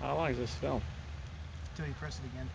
How long does this film? Until you press it again.